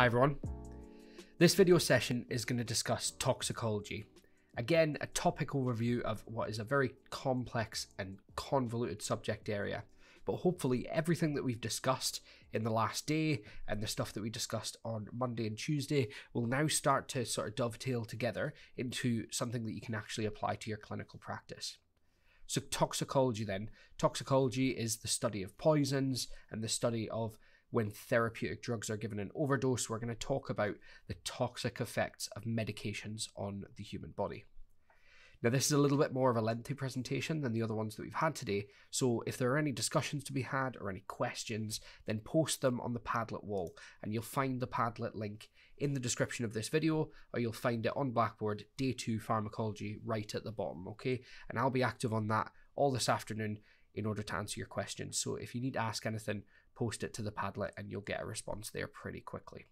Hi everyone. This video session is going to discuss toxicology. Again, a topical review of what is a very complex and convoluted subject area. But hopefully, everything that we've discussed in the last day and the stuff that we discussed on Monday and Tuesday will now start to sort of dovetail together into something that you can actually apply to your clinical practice. So, toxicology then. Toxicology is the study of poisons and the study of when therapeutic drugs are given an overdose, we're going to talk about the toxic effects of medications on the human body. Now, this is a little bit more of a lengthy presentation than the other ones that we've had today, so if there are any discussions to be had or any questions, then post them on the Padlet wall, and you'll find the Padlet link in the description of this video, or you'll find it on Blackboard, Day 2 Pharmacology, right at the bottom, okay? And I'll be active on that all this afternoon in order to answer your questions. So if you need to ask anything, post it to the Padlet and you'll get a response there pretty quickly.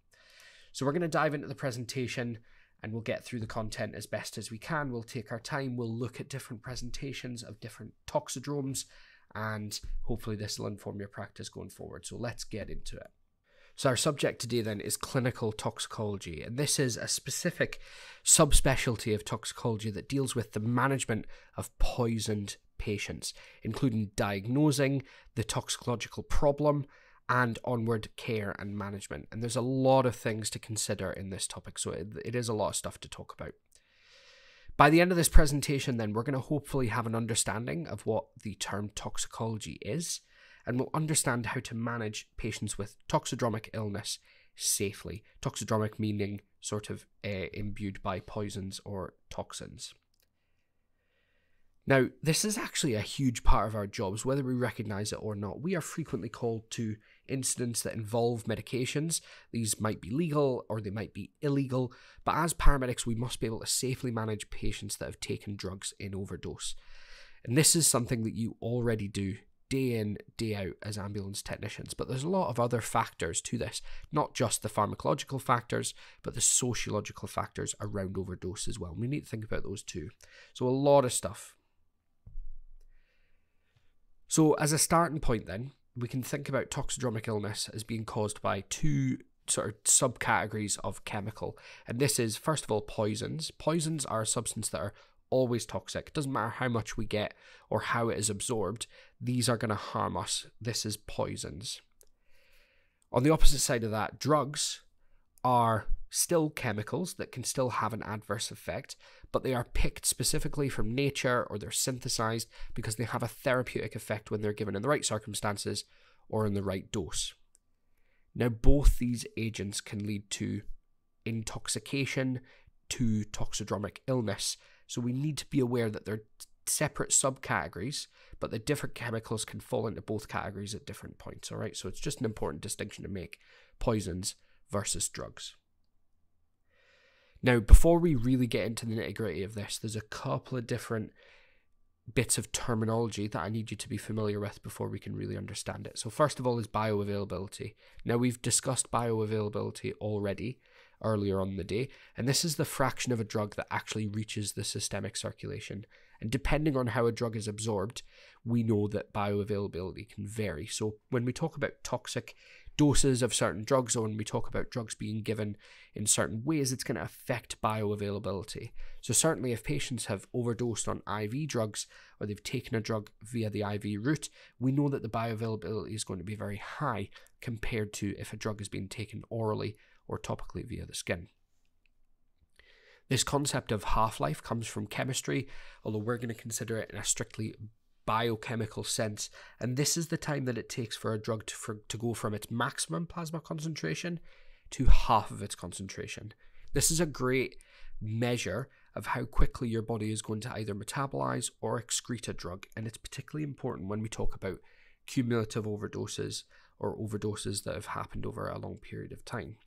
So we're going to dive into the presentation and we'll get through the content as best as we can. We'll take our time, we'll look at different presentations of different toxidromes, and hopefully this will inform your practice going forward. So let's get into it. So, our subject today then is clinical toxicology, and this is a specific subspecialty of toxicology that deals with the management of poisoned patients, including diagnosing the toxicological problem and onward care and management. And there's a lot of things to consider in this topic, so it, it is a lot of stuff to talk about. By the end of this presentation, then, we're going to hopefully have an understanding of what the term toxicology is, and we'll understand how to manage patients with toxidromic illness safely. Toxidromic meaning sort of uh, imbued by poisons or toxins. Now, this is actually a huge part of our jobs, whether we recognize it or not. We are frequently called to incidents that involve medications. These might be legal or they might be illegal, but as paramedics, we must be able to safely manage patients that have taken drugs in overdose. And this is something that you already do day in, day out as ambulance technicians. But there's a lot of other factors to this, not just the pharmacological factors, but the sociological factors around overdose as well. We need to think about those too. So, a lot of stuff. So, as a starting point, then, we can think about toxidromic illness as being caused by two sort of subcategories of chemical. And this is, first of all, poisons. Poisons are a substance that are always toxic. It doesn't matter how much we get or how it is absorbed, these are going to harm us. This is poisons. On the opposite side of that, drugs are still chemicals that can still have an adverse effect, but they are picked specifically from nature or they're synthesized because they have a therapeutic effect when they're given in the right circumstances or in the right dose. Now, both these agents can lead to intoxication, to toxidromic illness, so we need to be aware that they're separate subcategories, but the different chemicals can fall into both categories at different points, all right? So it's just an important distinction to make poisons versus drugs. Now, before we really get into the nitty gritty of this, there's a couple of different bits of terminology that I need you to be familiar with before we can really understand it. So, first of all, is bioavailability. Now, we've discussed bioavailability already earlier on the day, and this is the fraction of a drug that actually reaches the systemic circulation. And depending on how a drug is absorbed, we know that bioavailability can vary. So, when we talk about toxic doses of certain drugs or when we talk about drugs being given in certain ways, it's going to affect bioavailability. So, certainly, if patients have overdosed on IV drugs or they've taken a drug via the IV route, we know that the bioavailability is going to be very high compared to if a drug has been taken orally or topically via the skin. This concept of half life comes from chemistry, although we're going to consider it in a strictly biochemical sense. And this is the time that it takes for a drug to, for, to go from its maximum plasma concentration to half of its concentration. This is a great measure of how quickly your body is going to either metabolize or excrete a drug. And it's particularly important when we talk about cumulative overdoses or overdoses that have happened over a long period of time.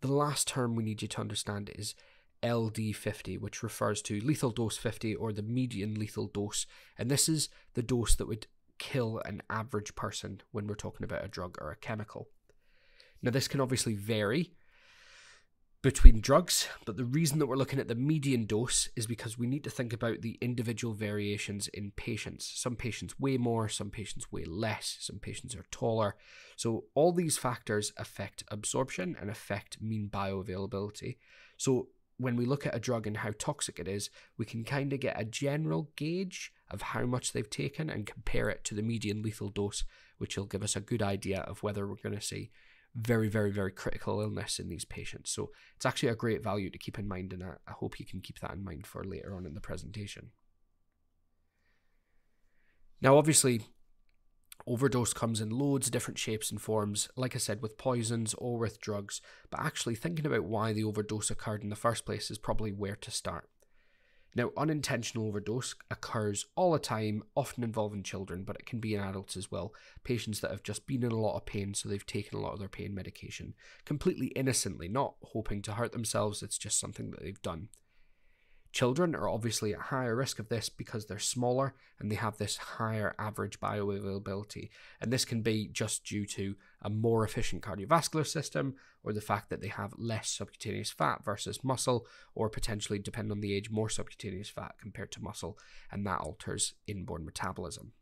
The last term we need you to understand is LD50, which refers to lethal dose 50 or the median lethal dose. And this is the dose that would kill an average person when we're talking about a drug or a chemical. Now, this can obviously vary between drugs, but the reason that we're looking at the median dose is because we need to think about the individual variations in patients. Some patients weigh more, some patients weigh less, some patients are taller. So, all these factors affect absorption and affect mean bioavailability. So, when we look at a drug and how toxic it is, we can kind of get a general gauge of how much they've taken and compare it to the median lethal dose, which will give us a good idea of whether we're going to see very, very, very critical illness in these patients. So it's actually a great value to keep in mind, and I, hope you can keep that in mind for later on in the presentation. Now, obviously, overdose comes in loads of different shapes and forms, like I said, with poisons or with drugs, but actually thinking about why the overdose occurred in the first place is probably where to start. Now, unintentional overdose occurs all the time, often involving children, but it can be in adults as well. Patients that have just been in a lot of pain, so they've taken a lot of their pain medication completely innocently, not hoping to hurt themselves, it's just something that they've done. Children are obviously at higher risk of this because they're smaller and they have this higher average bioavailability. And this can be just due to a more efficient cardiovascular system or the fact that they have less subcutaneous fat versus muscle, or potentially, depending on the age, more subcutaneous fat compared to muscle, and that alters inborn metabolism.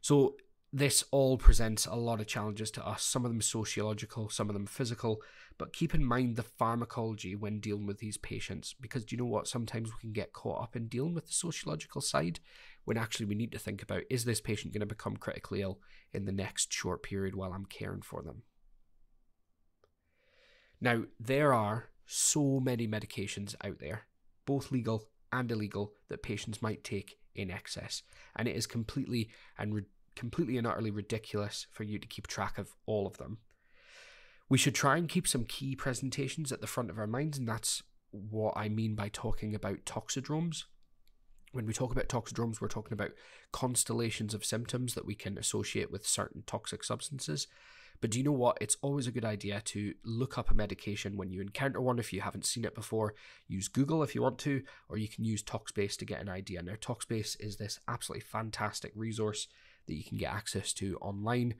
So, this all presents a lot of challenges to us, some of them sociological, some of them physical, but keep in mind the pharmacology when dealing with these patients because do you know what? Sometimes we can get caught up in dealing with the sociological side when actually we need to think about is this patient going to become critically ill in the next short period while I'm caring for them? Now, there are so many medications out there, both legal and illegal, that patients might take in excess, and it is completely and completely and utterly ridiculous for you to keep track of all of them. We should try and keep some key presentations at the front of our minds, and that's what I mean by talking about toxidromes. When we talk about toxidromes, we're talking about constellations of symptoms that we can associate with certain toxic substances. But do you know what? It's always a good idea to look up a medication when you encounter one. If you haven't seen it before, use Google if you want to, or you can use Toxbase to get an idea. Now, Toxbase is this absolutely fantastic resource that you can get access to online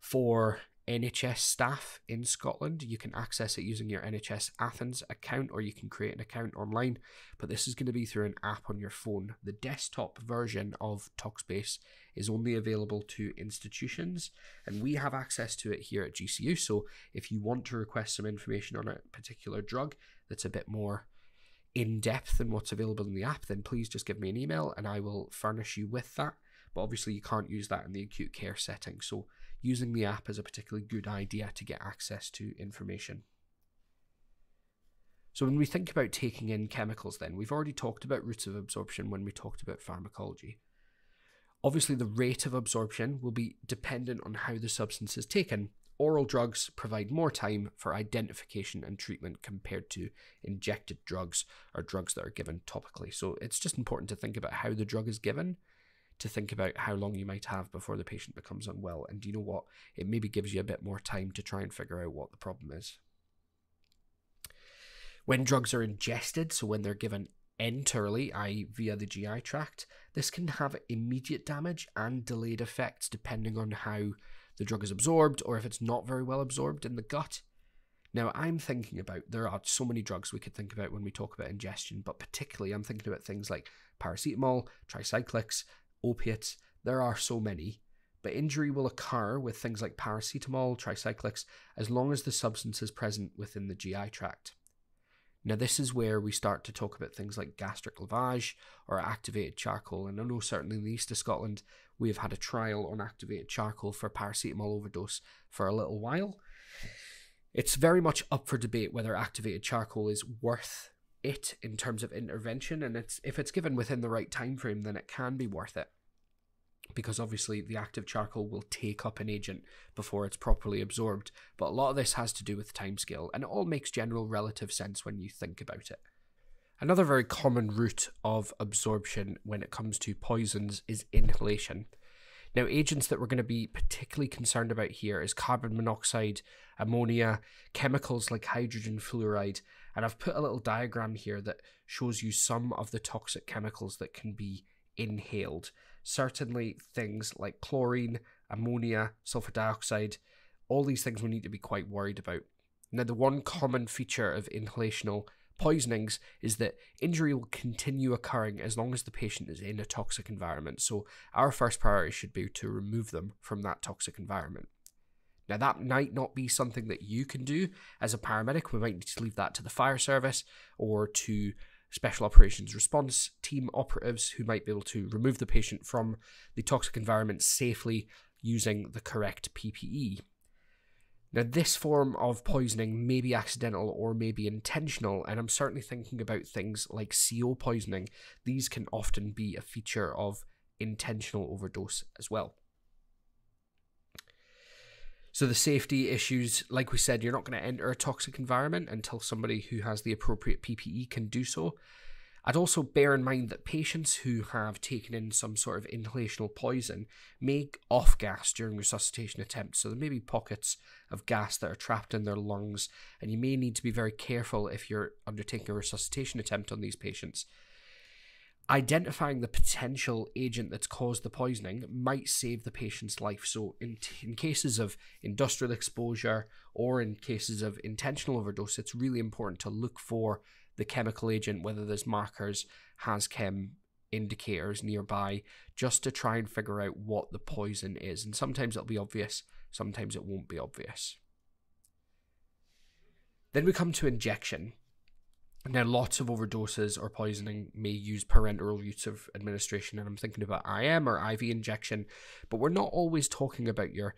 for NHS staff in Scotland. You can access it using your NHS Athens account or you can create an account online, but this is going to be through an app on your phone. The desktop version of Toxbase is only available to institutions and we have access to it here at GCU. So if you want to request some information on a particular drug that's a bit more in depth than what's available in the app, then please just give me an email and I will furnish you with that. But obviously, you can't use that in the acute care setting. So using the app is a particularly good idea to get access to information. So, when we think about taking in chemicals, then we've already talked about routes of absorption when we talked about pharmacology. Obviously, the rate of absorption will be dependent on how the substance is taken. Oral drugs provide more time for identification and treatment compared to injected drugs or drugs that are given topically. So, it's just important to think about how the drug is given to think about how long you might have before the patient becomes unwell. And do you know what? It maybe gives you a bit more time to try and figure out what the problem is. When drugs are ingested, so when they're given enterally, i.e., via the GI tract, this can have immediate damage and delayed effects depending on how the drug is absorbed or if it's not very well absorbed in the gut. Now, I'm thinking about there are so many drugs we could think about when we talk about ingestion, but particularly I'm thinking about things like paracetamol, tricyclics, opiates, there are so many, but injury will occur with things like paracetamol, tricyclics, as long as the substance is present within the GI tract. Now, this is where we start to talk about things like gastric lavage or activated charcoal. And I know certainly in the east of Scotland, we have had a trial on activated charcoal for paracetamol overdose for a little while. It's very much up for debate whether activated charcoal is worth it in terms of intervention and it's if it's given within the right time frame then it can be worth it. Because obviously the active charcoal will take up an agent before it's properly absorbed but a lot of this has to do with timescale and it all makes general relative sense when you think about it. Another very common route of absorption when it comes to poisons is inhalation. Now, agents that we're going to be particularly concerned about here is carbon monoxide, ammonia, chemicals like hydrogen fluoride, and I've put a little diagram here that shows you some of the toxic chemicals that can be inhaled. Certainly, things like chlorine, ammonia, sulfur dioxide, all these things we need to be quite worried about. Now, the one common feature of inhalational poisonings is that injury will continue occurring as long as the patient is in a toxic environment. So, our first priority should be to remove them from that toxic environment. Now, that might not be something that you can do as a paramedic. We might need to leave that to the fire service or to special operations response team operatives who might be able to remove the patient from the toxic environment safely using the correct PPE. Now, this form of poisoning may be accidental or may be intentional, and I'm certainly thinking about things like CO poisoning. These can often be a feature of intentional overdose as well. So, the safety issues, like we said, you're not going to enter a toxic environment until somebody who has the appropriate PPE can do so. I'd also bear in mind that patients who have taken in some sort of inhalational poison may off gas during resuscitation attempts. So there may be pockets of gas that are trapped in their lungs, and you may need to be very careful if you're undertaking a resuscitation attempt on these patients. Identifying the potential agent that's caused the poisoning might save the patient's life. So, in, in cases of industrial exposure or in cases of intentional overdose, it's really important to look for the chemical agent, whether there's markers, Hazchem indicators nearby, just to try and figure out what the poison is. And sometimes it'll be obvious, sometimes it won't be obvious. Then we come to injection. Now, lots of overdoses or poisoning may use parenteral routes of administration, and I'm thinking about IM or IV injection, but we're not always talking about your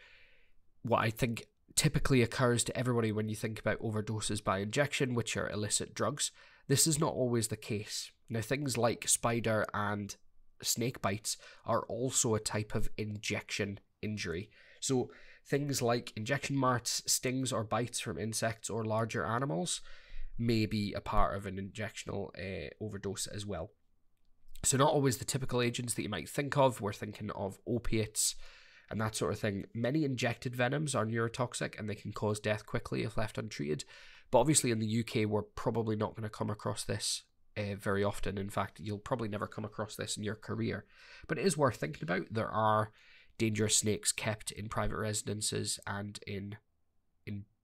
what I think typically occurs to everybody when you think about overdoses by injection, which are illicit drugs. This is not always the case. Now, things like spider and snake bites are also a type of injection injury. So, things like injection marks, stings, or bites from insects or larger animals may be a part of an injectional uh, overdose as well. So, not always the typical agents that you might think of. We're thinking of opiates and that sort of thing. Many injected venoms are neurotoxic and they can cause death quickly if left untreated. But obviously, in the UK, we're probably not going to come across this uh, very often. In fact, you'll probably never come across this in your career. But it is worth thinking about. There are dangerous snakes kept in private residences and in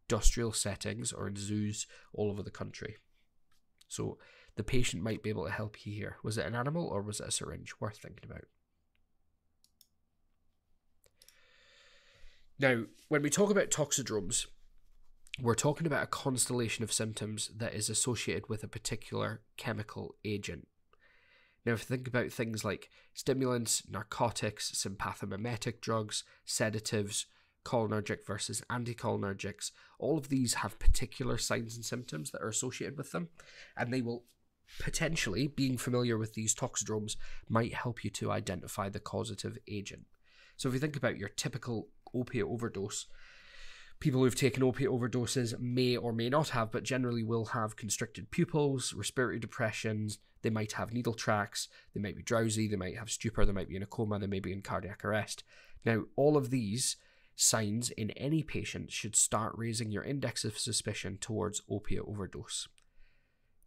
industrial settings or in zoos all over the country. So the patient might be able to help you here. Was it an animal or was it a syringe? Worth thinking about. Now, when we talk about toxidromes, we're talking about a constellation of symptoms that is associated with a particular chemical agent. Now, if you think about things like stimulants, narcotics, sympathomimetic drugs, sedatives, cholinergic versus anticholinergics, all of these have particular signs and symptoms that are associated with them, and they will potentially, being familiar with these toxidromes, might help you to identify the causative agent. So, if you think about your typical opiate overdose, People who've taken opiate overdoses may or may not have, but generally will have constricted pupils, respiratory depressions, they might have needle tracks, they might be drowsy, they might have stupor, they might be in a coma, they may be in cardiac arrest. Now, all of these signs in any patient should start raising your index of suspicion towards opiate overdose.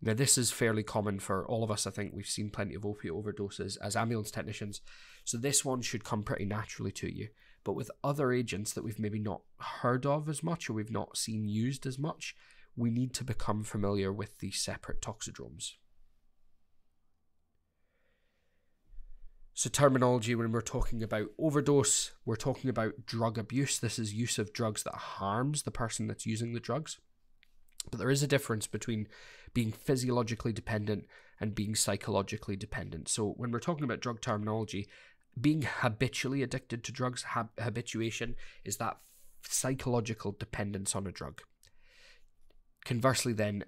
Now, this is fairly common for all of us. I think we've seen plenty of opiate overdoses as ambulance technicians. So, this one should come pretty naturally to you. But with other agents that we've maybe not heard of as much or we've not seen used as much, we need to become familiar with these separate toxidromes. So, terminology when we're talking about overdose, we're talking about drug abuse. This is use of drugs that harms the person that's using the drugs. But there is a difference between being physiologically dependent and being psychologically dependent. So, when we're talking about drug terminology, being habitually addicted to drugs, hab- habituation, is that psychological dependence on a drug. Conversely, then,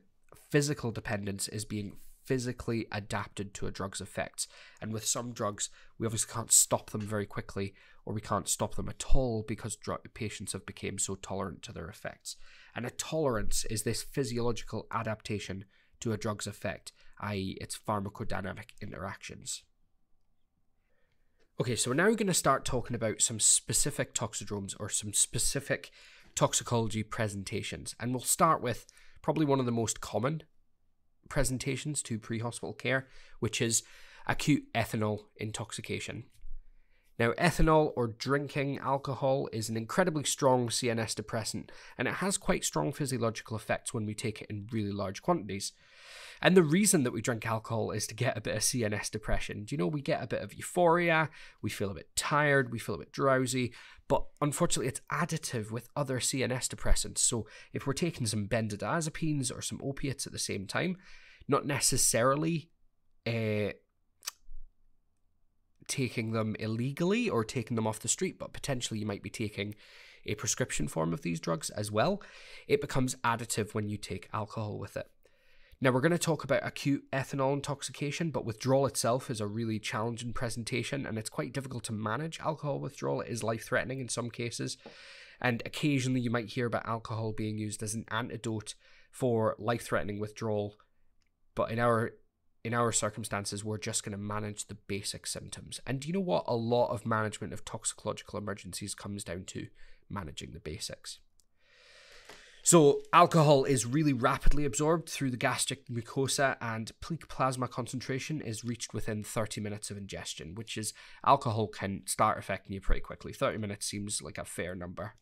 physical dependence is being physically adapted to a drug's effects. And with some drugs, we obviously can't stop them very quickly, or we can't stop them at all because drug- patients have become so tolerant to their effects. And a tolerance is this physiological adaptation to a drug's effect, i.e., its pharmacodynamic interactions. Okay, so we're now going to start talking about some specific toxidromes or some specific toxicology presentations. And we'll start with probably one of the most common presentations to pre hospital care, which is acute ethanol intoxication. Now, ethanol or drinking alcohol is an incredibly strong CNS depressant, and it has quite strong physiological effects when we take it in really large quantities. And the reason that we drink alcohol is to get a bit of CNS depression. Do you know we get a bit of euphoria, we feel a bit tired, we feel a bit drowsy, but unfortunately it's additive with other CNS depressants. So if we're taking some benzodiazepines or some opiates at the same time, not necessarily uh, taking them illegally or taking them off the street, but potentially you might be taking a prescription form of these drugs as well. It becomes additive when you take alcohol with it. Now, we're going to talk about acute ethanol intoxication, but withdrawal itself is a really challenging presentation and it's quite difficult to manage. Alcohol withdrawal it is life threatening in some cases, and occasionally you might hear about alcohol being used as an antidote for life threatening withdrawal. But in our in our circumstances, we're just going to manage the basic symptoms. And you know what? A lot of management of toxicological emergencies comes down to managing the basics. So, alcohol is really rapidly absorbed through the gastric mucosa, and peak plasma concentration is reached within 30 minutes of ingestion, which is alcohol can start affecting you pretty quickly. 30 minutes seems like a fair number.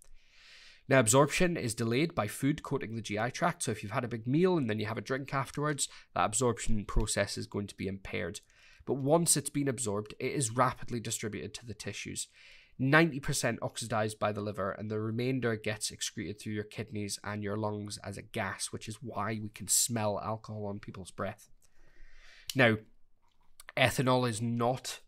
Now, absorption is delayed by food coating the GI tract. So, if you've had a big meal and then you have a drink afterwards, that absorption process is going to be impaired. But once it's been absorbed, it is rapidly distributed to the tissues. 90% oxidized by the liver, and the remainder gets excreted through your kidneys and your lungs as a gas, which is why we can smell alcohol on people's breath. Now, ethanol is not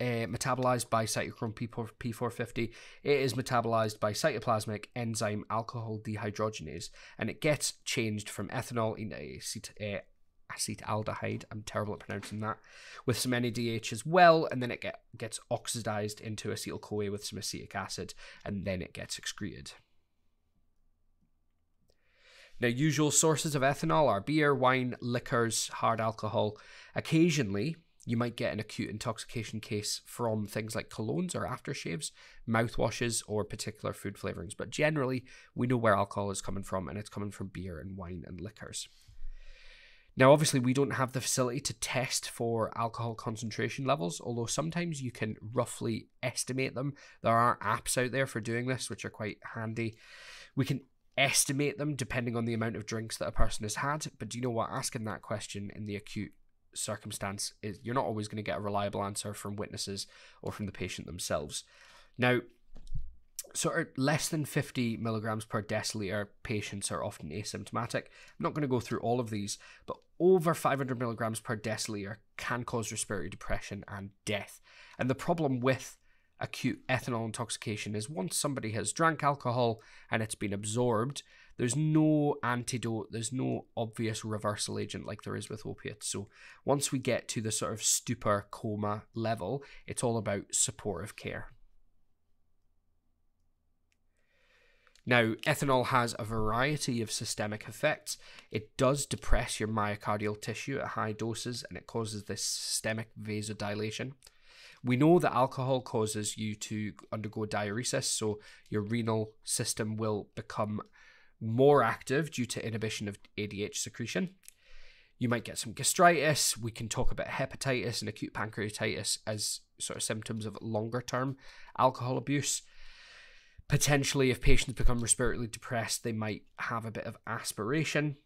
uh, metabolized by cytochrome P450. It is metabolized by cytoplasmic enzyme alcohol dehydrogenase, and it gets changed from ethanol into uh, acetaldehyde. I'm terrible at pronouncing that. With some NADH as well, and then it get, gets oxidized into acetyl CoA with some acetic acid, and then it gets excreted. Now, usual sources of ethanol are beer, wine, liquors, hard alcohol. Occasionally, you might get an acute intoxication case from things like colognes or aftershaves, mouthwashes, or particular food flavorings. But generally, we know where alcohol is coming from, and it's coming from beer and wine and liquors. Now, obviously, we don't have the facility to test for alcohol concentration levels, although sometimes you can roughly estimate them. There are apps out there for doing this, which are quite handy. We can estimate them depending on the amount of drinks that a person has had. But do you know what? Asking that question in the acute circumstance is you're not always going to get a reliable answer from witnesses or from the patient themselves. Now, of less than 50 milligrams per deciliter patients are often asymptomatic. I'm not going to go through all of these, but over 500 milligrams per deciliter can cause respiratory depression and death. And the problem with acute ethanol intoxication is once somebody has drank alcohol and it's been absorbed, there's no antidote, there's no obvious reversal agent like there is with opiates. So once we get to the sort of stupor coma level, it's all about supportive care. Now, ethanol has a variety of systemic effects. It does depress your myocardial tissue at high doses and it causes this systemic vasodilation. We know that alcohol causes you to undergo diuresis, so your renal system will become more active due to inhibition of ADH secretion. You might get some gastritis. We can talk about hepatitis and acute pancreatitis as sort of symptoms of longer term alcohol abuse. Potentially, if patients become respiratorily depressed, they might have a bit of aspiration.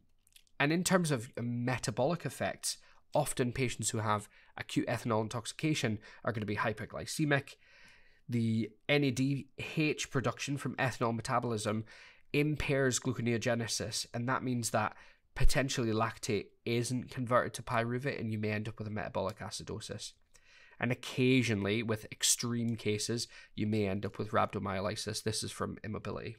And in terms of metabolic effects, often patients who have acute ethanol intoxication are going to be hyperglycemic. The NADH production from ethanol metabolism impairs gluconeogenesis, and that means that potentially lactate isn't converted to pyruvate, and you may end up with a metabolic acidosis and occasionally, with extreme cases, you may end up with rhabdomyolysis. This is from immobility.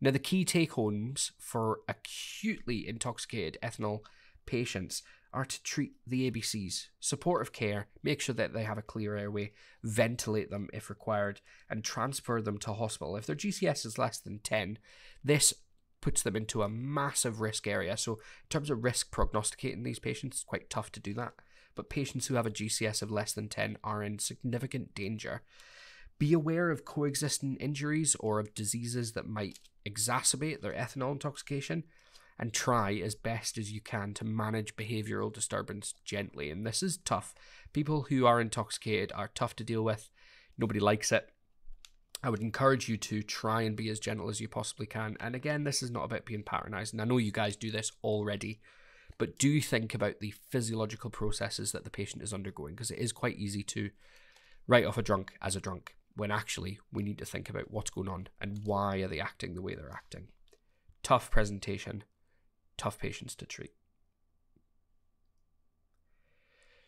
Now, the key take homes for acutely intoxicated ethanol patients are to treat the ABCs, supportive care, make sure that they have a clear airway, ventilate them if required, and transfer them to hospital. If their GCS is less than 10, this puts them into a massive risk area. So, in terms of risk prognosticating these patients, it's quite tough to do that but patients who have a GCS of less than 10 are in significant danger. Be aware of coexisting injuries or of diseases that might exacerbate their ethanol intoxication and try as best as you can to manage behavioral disturbance gently. And this is tough. People who are intoxicated are tough to deal with. Nobody likes it. I would encourage you to try and be as gentle as you possibly can. And again, this is not about being patronizing. I know you guys do this already, but do think about the physiological processes that the patient is undergoing because it is quite easy to write off a drunk as a drunk when actually we need to think about what's going on and why are they acting the way they're acting. Tough presentation, tough patients to treat.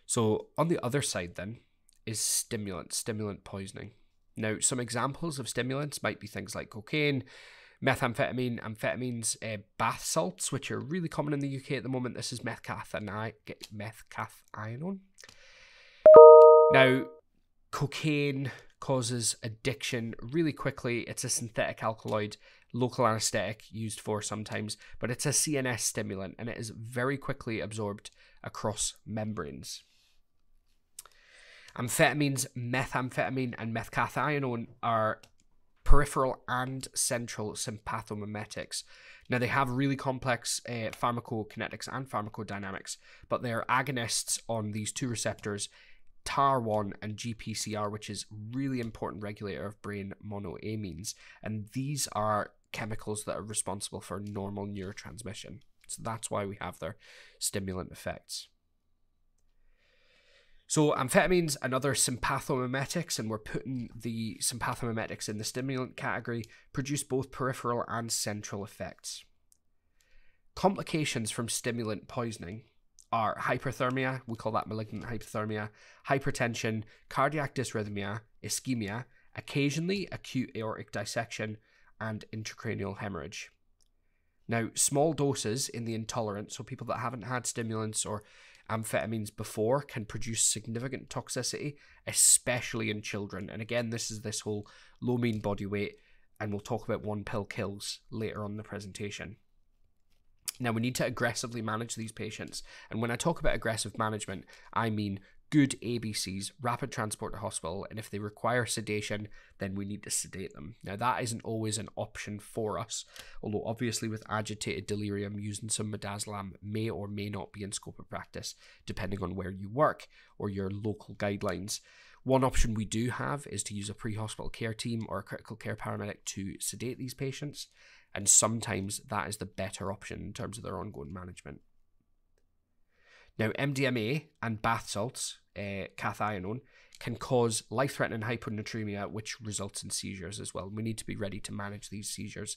So, on the other side, then, is stimulant, stimulant poisoning. Now, some examples of stimulants might be things like cocaine, methamphetamine, amphetamines, uh, bath salts, which are really common in the UK at the moment. This is methcathinone. Now, cocaine causes addiction really quickly. It's a synthetic alkaloid, local anesthetic used for sometimes, but it's a CNS stimulant and it is very quickly absorbed across membranes. Amphetamines, methamphetamine, and methcathinone are peripheral and central sympathomimetics. Now, they have really complex uh, pharmacokinetics and pharmacodynamics, but they're agonists on these two receptors, TAAR1 and GPCR, which is really important regulator of brain monoamines. And these are chemicals that are responsible for normal neurotransmission. So that's why we have their stimulant effects. So amphetamines and other sympathomimetics, and we're putting the sympathomimetics in the stimulant category, produce both peripheral and central effects. Complications from stimulant poisoning are hyperthermia, we call that malignant hypothermia, hypertension, cardiac dysrhythmia, ischemia, occasionally acute aortic dissection, and intracranial hemorrhage. Now, small doses in the intolerant, so people that haven't had stimulants or amphetamines before can produce significant toxicity, especially in children. And again, this is this whole low mean body weight, and we'll talk about one pill kills later on in the presentation. Now, we need to aggressively manage these patients. And when I talk about aggressive management, I mean good ABCs, rapid transport to hospital, and if they require sedation, then we need to sedate them. Now, that isn't always an option for us, although obviously with agitated delirium, using some midazolam may or may not be in scope of practice, depending on where you work or your local guidelines. One option we do have is to use a pre hospital care team or a critical care paramedic to sedate these patients, and sometimes that is the better option in terms of their ongoing management. Now, MDMA and bath salts, uh, cathinone, can cause life threatening hyponatremia, which results in seizures as well. We need to be ready to manage these seizures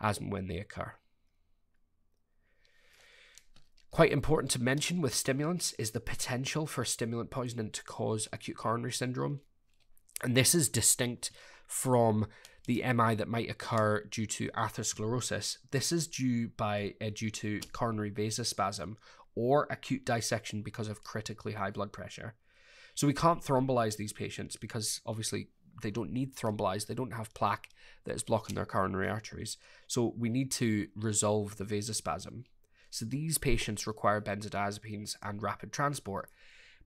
as and when they occur. Quite important to mention with stimulants is the potential for stimulant poisoning to cause acute coronary syndrome. And this is distinct from the MI that might occur due to atherosclerosis. This is due by uh, due to coronary vasospasm or acute dissection because of critically high blood pressure. So we can't thrombolize these patients because obviously they don't need thrombolized. They don't have plaque that is blocking their coronary arteries. So we need to resolve the vasospasm. So these patients require benzodiazepines and rapid transport.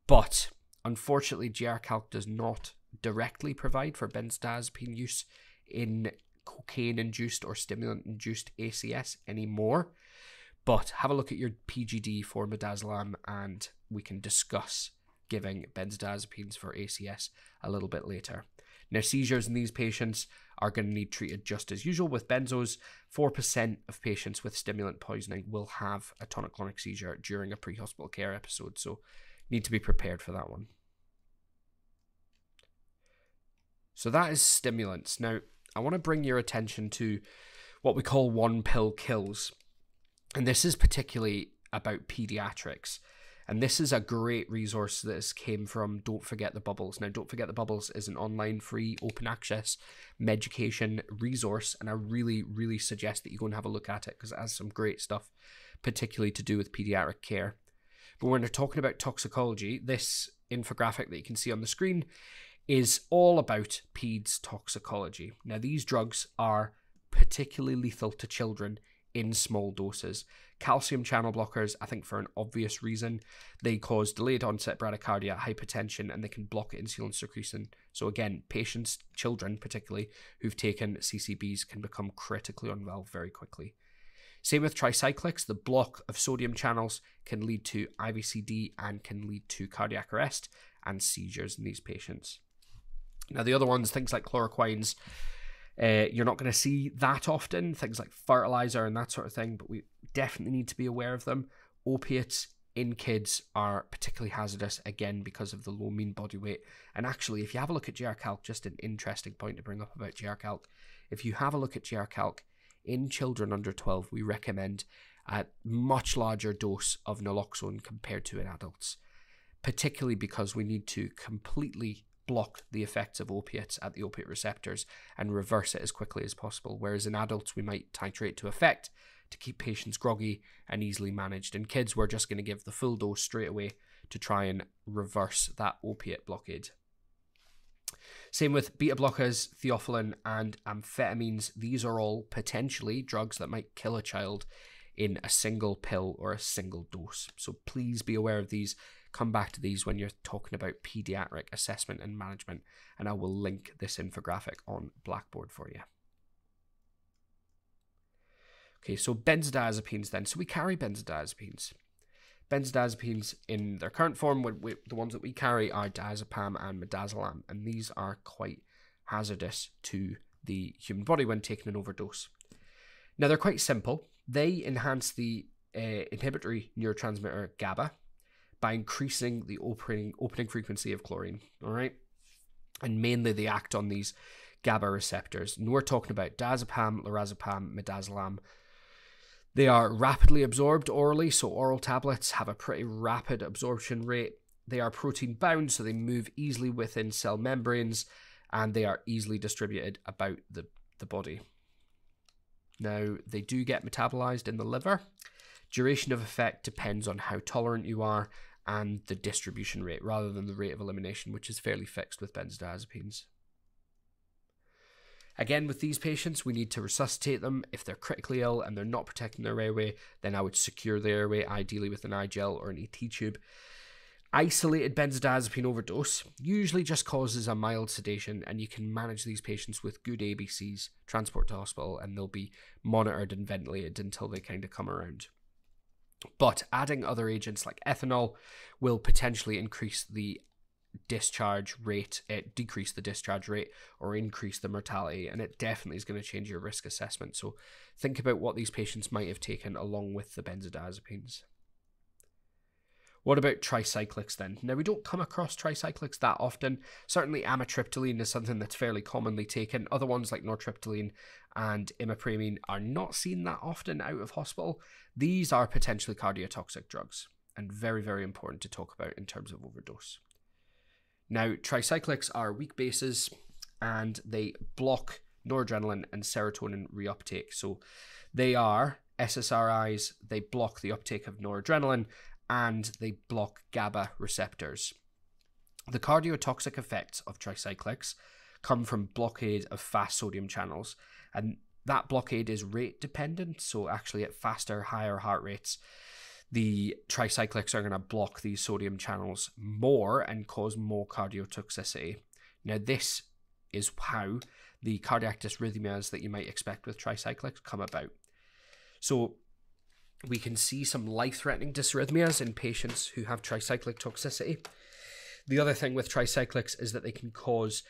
But unfortunately, JRCALC does not directly provide for benzodiazepine use in cocaine induced or stimulant induced ACS anymore. But have a look at your PGD for midazolam and we can discuss giving benzodiazepines for ACS a little bit later. Now, seizures in these patients are going to need treated just as usual with benzos. 4% of patients with stimulant poisoning will have a tonic clonic seizure during a pre hospital care episode, so need to be prepared for that one. So, that is stimulants. Now, I want to bring your attention to what we call one pill kills. And this is particularly about pediatrics. And this is a great resource that came from Don't Forget the Bubbles. Now, Don't Forget the Bubbles is an online, free, open access medication resource, and I really, really suggest that you go and have a look at it because it has some great stuff, particularly to do with pediatric care. But when we're talking about toxicology, this infographic that you can see on the screen is all about PEDS toxicology. Now, these drugs are particularly lethal to children in small doses. Calcium channel blockers, I think for an obvious reason, they cause delayed onset bradycardia, hypertension, and they can block insulin secretion. So, again, patients, children particularly, who've taken CCBs can become critically unwell very quickly. Same with tricyclics, the block of sodium channels can lead to IVCD and can lead to cardiac arrest and seizures in these patients. Now, the other ones, things like chloroquines, uh, you're not going to see that often, things like fertilizer and that sort of thing, but we definitely need to be aware of them. Opiates in kids are particularly hazardous again because of the low mean body weight. And actually, if you have a look at JRCALC, just an interesting point to bring up about JRCALC. If you have a look at JRCALC in children under 12, we recommend a much larger dose of naloxone compared to in adults, particularly because we need to completely block the effects of opiates at the opiate receptors and reverse it as quickly as possible. Whereas in adults, we might titrate to effect to keep patients groggy and easily managed. In kids, we're just going to give the full dose straight away to try and reverse that opiate blockade. Same with beta blockers, theophylline, and amphetamines. These are all potentially drugs that might kill a child in a single pill or a single dose. So please be aware of these. Come back to these when you're talking about pediatric assessment and management, and I will link this infographic on Blackboard for you. Okay, so benzodiazepines then. So we carry benzodiazepines. Benzodiazepines in their current form, we, the ones that we carry are diazepam and midazolam, and these are quite hazardous to the human body when taken in overdose. Now they're quite simple. They enhance the uh, inhibitory neurotransmitter GABA by increasing the opening opening frequency of chlorine. All right, and mainly they act on these GABA receptors. And we're talking about diazepam, lorazepam, midazolam. They are rapidly absorbed orally, so oral tablets have a pretty rapid absorption rate. They are protein bound, so they move easily within cell membranes and they are easily distributed about the, the body. Now, they do get metabolized in the liver. Duration of effect depends on how tolerant you are and the distribution rate rather than the rate of elimination, which is fairly fixed with benzodiazepines. Again, with these patients, we need to resuscitate them. If they're critically ill and they're not protecting their airway, then I would secure the airway, ideally with an i-gel or an ET tube. Isolated benzodiazepine overdose usually just causes a mild sedation, and you can manage these patients with good ABCs, transport to hospital, and they'll be monitored and ventilated until they kind of come around. But adding other agents like ethanol will potentially increase the discharge rate, it decrease the discharge rate or increase the mortality, and it definitely is going to change your risk assessment. So think about what these patients might have taken along with the benzodiazepines. What about tricyclics then? Now, we don't come across tricyclics that often. Certainly, amitriptyline is something that's fairly commonly taken. Other ones like nortriptyline and imipramine are not seen that often out of hospital. These are potentially cardiotoxic drugs and very, very important to talk about in terms of overdose. Now, tricyclics are weak bases and they block noradrenaline and serotonin reuptake. So they are SSRIs, they block the uptake of noradrenaline and they block GABA receptors. The cardiotoxic effects of tricyclics come from blockade of fast sodium channels, and that blockade is rate dependent. So, actually, at faster, higher heart rates, the tricyclics are going to block these sodium channels more and cause more cardiotoxicity. Now, this is how the cardiac dysrhythmias that you might expect with tricyclics come about. So, we can see some life threatening dysrhythmias in patients who have tricyclic toxicity. The other thing with tricyclics is that they can cause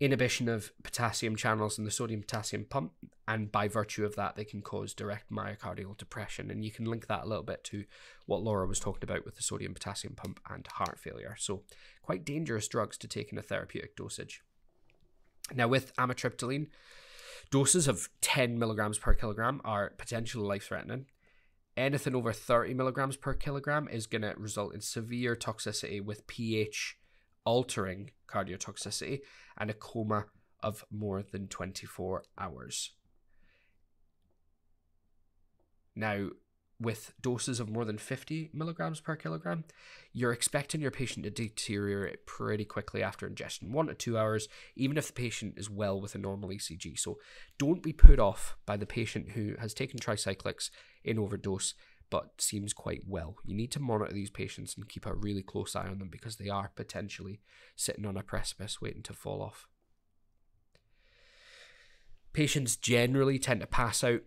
inhibition of potassium channels in the sodium potassium pump, and by virtue of that, they can cause direct myocardial depression. And you can link that a little bit to what Laura was talking about with the sodium potassium pump and heart failure. So, quite dangerous drugs to take in a therapeutic dosage. Now, with amitriptyline, doses of 10 milligrams per kilogram are potentially life threatening. Anything over 30 milligrams per kilogram is going to result in severe toxicity with pH altering cardiotoxicity and a coma of more than 24 hours. Now, with doses of more than 50 milligrams per kilogram, you're expecting your patient to deteriorate pretty quickly after ingestion, one to two hours, even if the patient is well with a normal ECG. So don't be put off by the patient who has taken tricyclics in overdose but seems quite well. You need to monitor these patients and keep a really close eye on them because they are potentially sitting on a precipice waiting to fall off. Patients generally tend to pass out,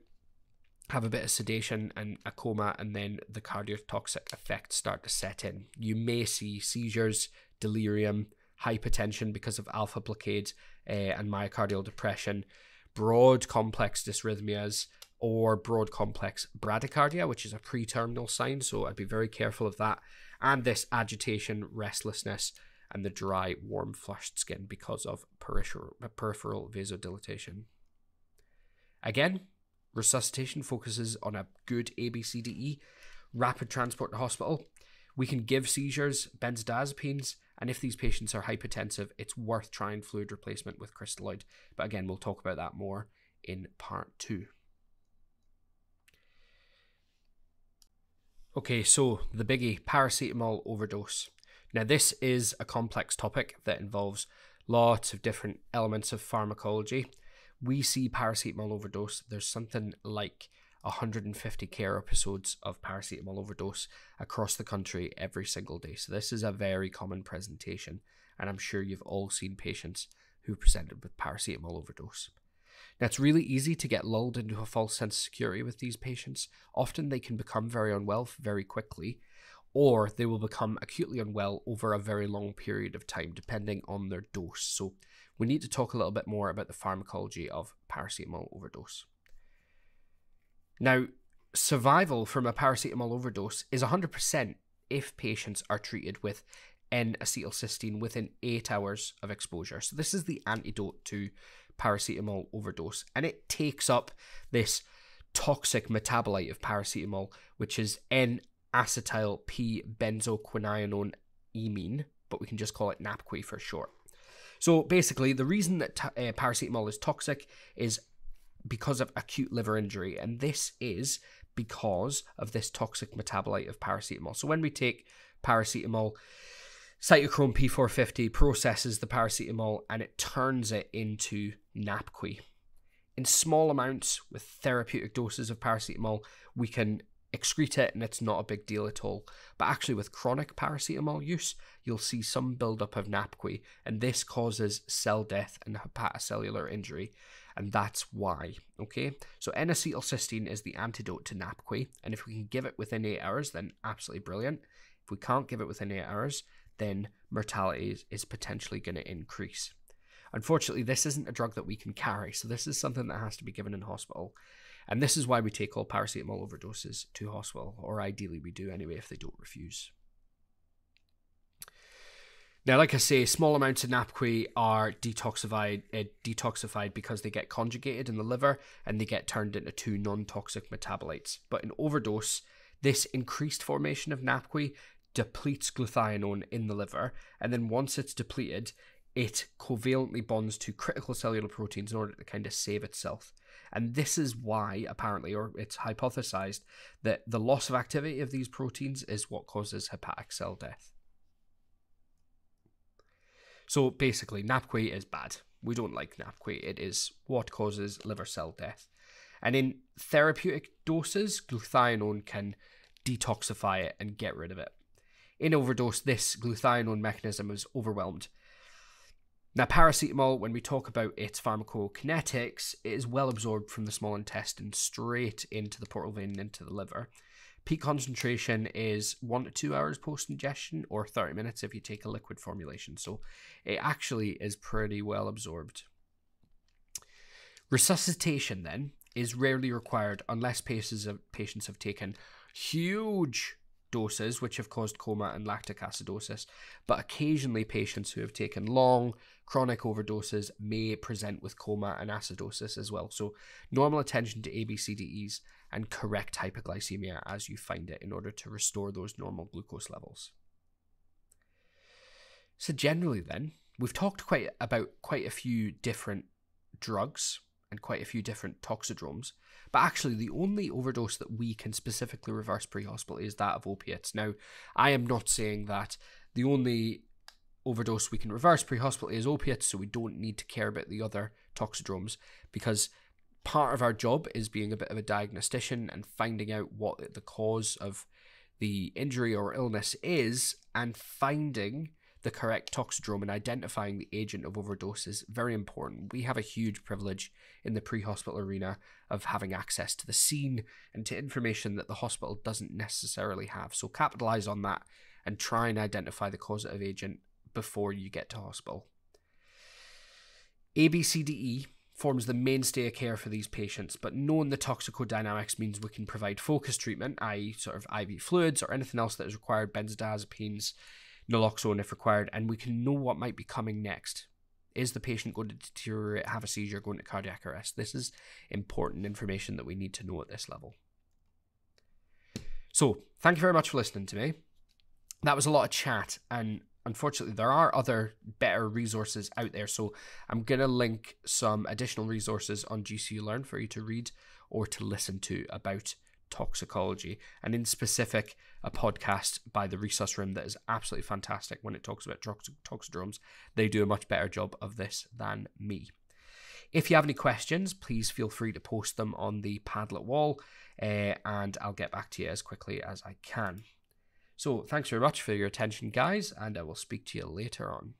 have a bit of sedation and a coma, and then the cardiotoxic effects start to set in. You may see seizures, delirium, hypertension because of alpha blockade uh, and myocardial depression, broad complex dysrhythmias, or broad complex bradycardia, which is a pre terminal sign. So I'd be very careful of that. And this agitation, restlessness, and the dry, warm, flushed skin because of peripheral vasodilatation. Again, resuscitation focuses on a good ABCDE, rapid transport to hospital. We can give seizures, benzodiazepines, and if these patients are hypertensive, it's worth trying fluid replacement with crystalloid. But again, we'll talk about that more in part two. Okay, so the biggie paracetamol overdose. Now, this is a complex topic that involves lots of different elements of pharmacology. We see paracetamol overdose, there's something like 150 care episodes of paracetamol overdose across the country every single day. So, this is a very common presentation, and I'm sure you've all seen patients who presented with paracetamol overdose. Now, it's really easy to get lulled into a false sense of security with these patients. Often they can become very unwell very quickly, or they will become acutely unwell over a very long period of time, depending on their dose. So, we need to talk a little bit more about the pharmacology of paracetamol overdose. Now, survival from a paracetamol overdose is 100% if patients are treated with N acetylcysteine within eight hours of exposure. So, this is the antidote to paracetamol overdose, and it takes up this toxic metabolite of paracetamol, which is N acetyl P benzoquinone imine, but we can just call it NAPQI for short. So basically, the reason that uh, paracetamol is toxic is because of acute liver injury, and this is because of this toxic metabolite of paracetamol. So when we take paracetamol, cytochrome P450 processes the paracetamol and it turns it into NAPQI. In small amounts, with therapeutic doses of paracetamol, we can excrete it and it's not a big deal at all. But actually, with chronic paracetamol use, you'll see some buildup of NAPQI, and this causes cell death and hepatocellular injury. And that's why, okay? So N acetylcysteine is the antidote to NAPQI, and if we can give it within eight hours, then absolutely brilliant. If we can't give it within eight hours, then mortality is, is potentially going to increase. Unfortunately, this isn't a drug that we can carry, so this is something that has to be given in hospital. And this is why we take all paracetamol overdoses to hospital, or ideally we do anyway if they don't refuse. Now, like I say, small amounts of NAPQI are detoxified, uh, detoxified because they get conjugated in the liver and they get turned into two non-toxic metabolites. But in overdose, this increased formation of NAPQI depletes glutathione in the liver, and then once it's depleted, it covalently bonds to critical cellular proteins in order to kind of save itself. And this is why, apparently, or it's hypothesized, that the loss of activity of these proteins is what causes hepatic cell death. So basically, NAPQI is bad. We don't like NAPQI. It is what causes liver cell death. And in therapeutic doses, glutathione can detoxify it and get rid of it. In overdose, this glutathione mechanism is overwhelmed now, paracetamol, when we talk about its pharmacokinetics, it is well absorbed from the small intestine straight into the portal vein and into the liver. Peak concentration is one to two hours post ingestion, or 30 minutes if you take a liquid formulation. So it actually is pretty well absorbed. Resuscitation, then, is rarely required unless patients have taken huge doses, which have caused coma and lactic acidosis, but occasionally patients who have taken long, chronic overdoses may present with coma and acidosis as well. So, normal attention to ABCDEs and correct hypoglycemia as you find it in order to restore those normal glucose levels. So, generally, then, we've talked quite about quite a few different drugs and quite a few different toxidromes. But actually, the only overdose that we can specifically reverse pre hospital is that of opiates. Now, I am not saying that the only overdose we can reverse pre hospital is opiates, so we don't need to care about the other toxidromes because part of our job is being a bit of a diagnostician and finding out what the cause of the injury or illness is and finding the correct toxidrome and identifying the agent of overdose is very important. We have a huge privilege in the pre hospital arena of having access to the scene and to information that the hospital doesn't necessarily have. So capitalize on that and try and identify the causative agent before you get to hospital. ABCDE forms the mainstay of care for these patients, but knowing the toxicodynamics means we can provide focused treatment, i.e., sort of IV fluids or anything else that is required, benzodiazepines, naloxone if required, and we can know what might be coming next. Is the patient going to deteriorate, have a seizure, going to cardiac arrest? This is important information that we need to know at this level. So, thank you very much for listening to me. That was a lot of chat, and unfortunately, there are other better resources out there. So, I'm going to link some additional resources on GCU Learn for you to read or to listen to about toxicology, and in specific, a podcast by the Resus Room that is absolutely fantastic when it talks about tox- toxidromes. They do a much better job of this than me. If you have any questions, please feel free to post them on the Padlet wall, uh, and I'll get back to you as quickly as I can. So, thanks very much for your attention, guys, and I will speak to you later on.